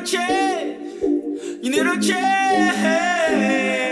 need a change. You need a change.